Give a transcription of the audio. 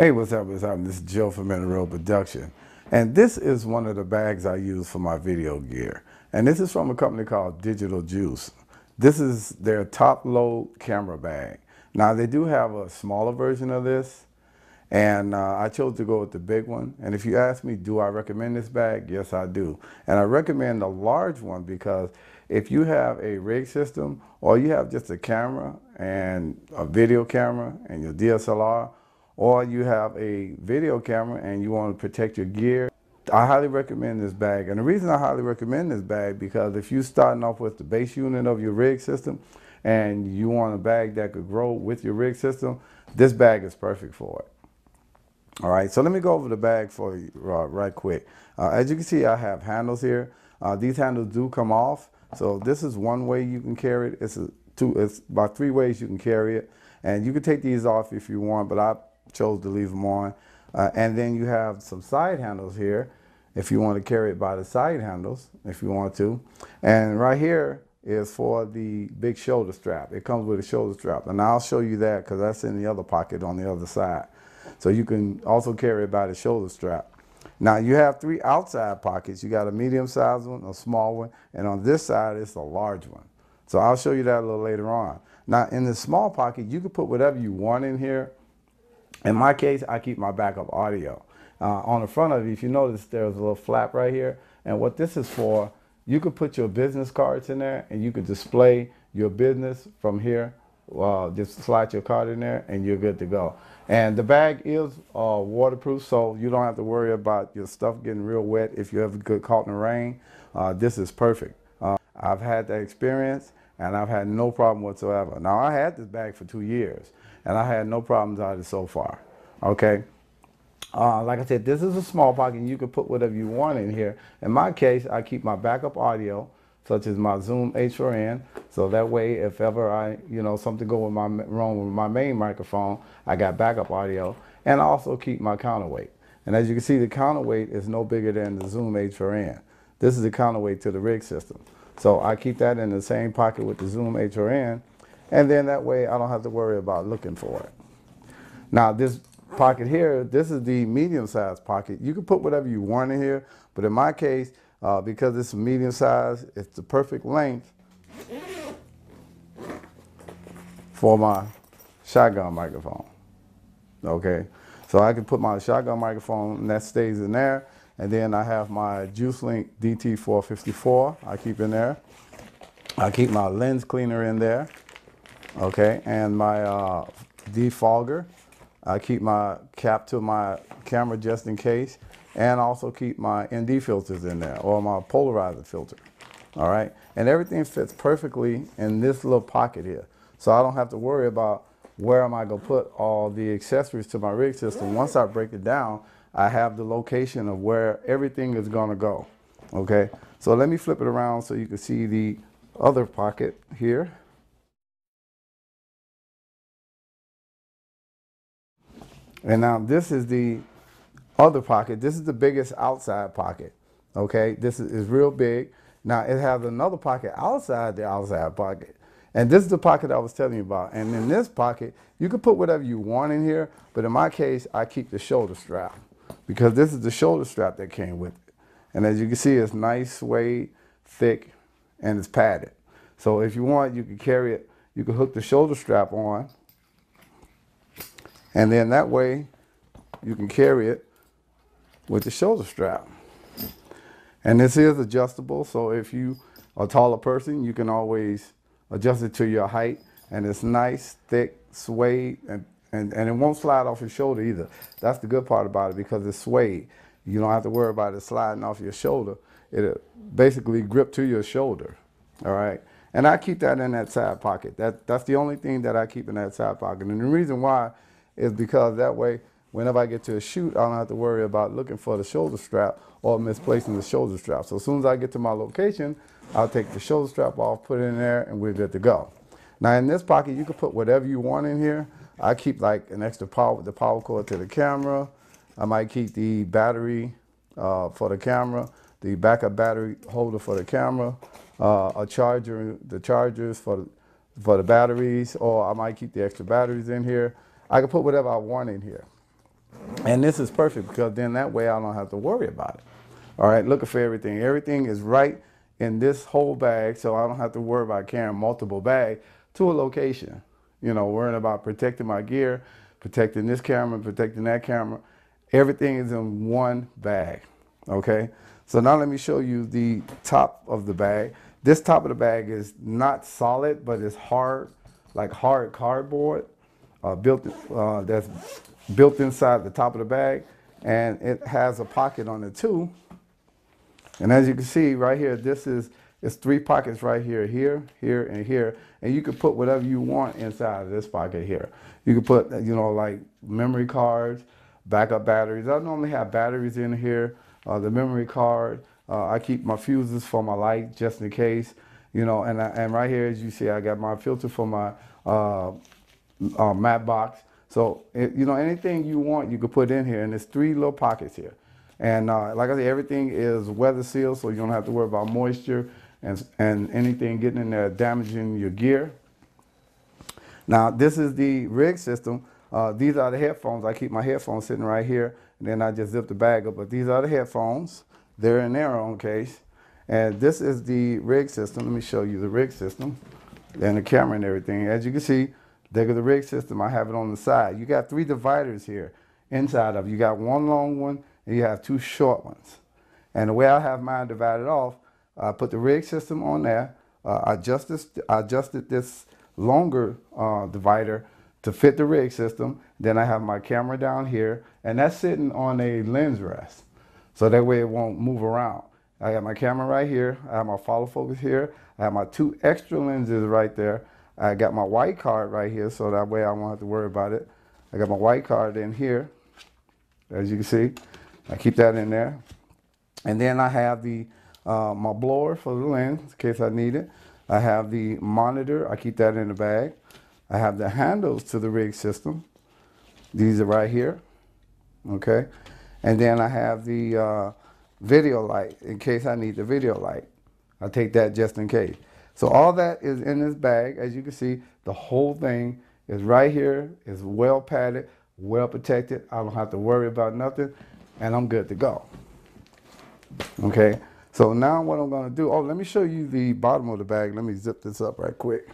Hey, what's up? What's up? This is Joe from Mineral Production. And this is one of the bags I use for my video gear. And this is from a company called Digital Juice. This is their top load camera bag. Now they do have a smaller version of this. And uh, I chose to go with the big one. And if you ask me, do I recommend this bag? Yes, I do. And I recommend the large one because if you have a rig system or you have just a camera and a video camera and your DSLR, or you have a video camera and you want to protect your gear, I highly recommend this bag. And the reason I highly recommend this bag because if you're starting off with the base unit of your rig system and you want a bag that could grow with your rig system, this bag is perfect for it. All right, so let me go over the bag for you uh, right quick. Uh, as you can see, I have handles here. Uh, these handles do come off. So this is one way you can carry it. It's, a two, it's about three ways you can carry it. And you can take these off if you want, but I chose to leave them on. Uh, and then you have some side handles here if you want to carry it by the side handles, if you want to. And right here is for the big shoulder strap. It comes with a shoulder strap. And I'll show you that because that's in the other pocket on the other side. So you can also carry it by the shoulder strap. Now you have three outside pockets. You got a medium sized one, a small one, and on this side it's a large one. So I'll show you that a little later on. Now in the small pocket, you can put whatever you want in here. In my case, I keep my backup audio. Uh, on the front of it, if you notice, there's a little flap right here. And what this is for, you could put your business cards in there and you could display your business from here. Uh, just slide your card in there and you're good to go. And the bag is uh, waterproof, so you don't have to worry about your stuff getting real wet if you ever get caught in the rain. Uh, this is perfect. Uh, I've had that experience and I've had no problem whatsoever. Now, I had this bag for two years and I had no problems out of it so far. Okay. Uh, like I said, this is a small pocket. You can put whatever you want in here. In my case, I keep my backup audio, such as my Zoom H4n. So that way, if ever I, you know, something go with my wrong with my main microphone, I got backup audio, and I also keep my counterweight. And as you can see, the counterweight is no bigger than the Zoom H4n. This is the counterweight to the rig system. So I keep that in the same pocket with the Zoom H4n, and then that way I don't have to worry about looking for it. Now this pocket here, this is the medium sized pocket. You can put whatever you want in here, but in my case, uh, because it's medium size, it's the perfect length for my shotgun microphone. Okay, so I can put my shotgun microphone and that stays in there. And then I have my JuicedLink DT454 I keep in there. I keep my lens cleaner in there. Okay, and my uh, defogger. I keep my cap to my camera just in case, and also keep my ND filters in there, or my polarizer filter. All right, and everything fits perfectly in this little pocket here. So I don't have to worry about where am I gonna put all the accessories to my rig system. Once I break it down, I have the location of where everything is gonna go. Okay, so let me flip it around so you can see the other pocket here. And now this is the other pocket. This is the biggest outside pocket. Okay, this is, is real big. Now it has another pocket outside the outside pocket. And this is the pocket I was telling you about. And in this pocket, you can put whatever you want in here. But in my case, I keep the shoulder strap because this is the shoulder strap that came with it. And as you can see, it's nice, suede, thick, and it's padded. So if you want, you can carry it. You can hook the shoulder strap on and then that way you can carry it with the shoulder strap. And this is adjustable, so if you are a taller person, you can always adjust it to your height. And it's nice, thick, suede, and, and, and it won't slide off your shoulder either. That's the good part about it because it's suede. You don't have to worry about it sliding off your shoulder. It uh, basically grip to your shoulder, all right? And I keep that in that side pocket. That, that's the only thing that I keep in that side pocket. And the reason why is because that way, whenever I get to a shoot, I don't have to worry about looking for the shoulder strap or misplacing the shoulder strap. So as soon as I get to my location, I'll take the shoulder strap off, put it in there, and we're good to go. Now in this pocket, you can put whatever you want in here. I keep like an extra power, the power cord to the camera. I might keep the battery uh, for the camera, the backup battery holder for the camera, uh, a charger, the chargers for the, for the batteries, or I might keep the extra batteries in here. I can put whatever I want in here. And this is perfect because then that way I don't have to worry about it. All right, looking for everything. Everything is right in this whole bag, so I don't have to worry about carrying multiple bags to a location. You know, worrying about protecting my gear, protecting this camera, protecting that camera. Everything is in one bag, okay? So now let me show you the top of the bag. This top of the bag is not solid, but it's hard, like hard cardboard, uh, built, uh, that's built inside the top of the bag. And it has a pocket on it too. And as you can see right here, this is, it's three pockets right here, here, here, and here. And you can put whatever you want inside of this pocket here. You can put, you know, like memory cards, backup batteries. I normally have batteries in here, uh, the memory card. Uh, I keep my fuses for my light just in case, you know, and, I, and right here, as you see, I got my filter for my uh, uh, matte box. So, it, you know, anything you want, you can put in here. And there's three little pockets here. And uh, like I said, everything is weather sealed, so you don't have to worry about moisture and, and anything getting in there damaging your gear. Now, this is the rig system. Uh, these are the headphones. I keep my headphones sitting right here, and then I just zip the bag up. But these are the headphones. They're in their own case. And this is the rig system. Let me show you the rig system and the camera and everything. As you can see, there goes the rig system. I have it on the side. You got three dividers here inside of. You got one long one and you have two short ones. And the way I have mine divided off, I put the rig system on there. Uh, I, adjusted, I adjusted this longer uh, divider to fit the rig system. Then I have my camera down here, and that's sitting on a lens rest. So that way it won't move around. I have my camera right here. I have my follow focus here. I have my two extra lenses right there. I got my white card right here, so that way I won't have to worry about it. I got my white card in here, as you can see. I keep that in there. And then I have the uh, my blower for the lens in case I need it. I have the monitor. I keep that in the bag. I have the handles to the rig system. These are right here. Okay. And then I have the uh, video light in case I need the video light. I take that just in case. So all that is in this bag. As you can see, the whole thing is right here. It's well padded, well protected. I don't have to worry about nothing and I'm good to go. Okay, so now what I'm gonna do, oh, let me show you the bottom of the bag. Let me zip this up right quick.